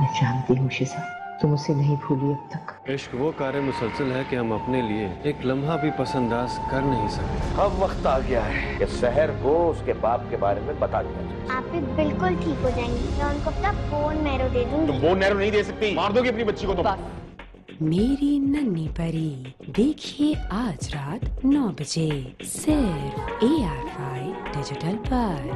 मैं जानती हूँ शिजा तुम उसे नहीं भूली अब तक। इश्क वो कार्य मुसलसल है कि हम अपने लिए एक लम्हा भी पसंदाज कर नहीं सकते। अब वक्त आ गया है कि शहर को उसके बाप के बारे में बता दिया जाए। आप भी बिल्कुल ठीक हो जाएँगे। मैं उनको अपना फ़ोन नैरो दे दूँगी। वो नैरो नहीं दे सकती। मार दोगे अपनी बच्ची को तुम। मेरी नन्ही परी देखिए आज रात 9 बजे सिर्फ़ ए आर डिजिटल पर।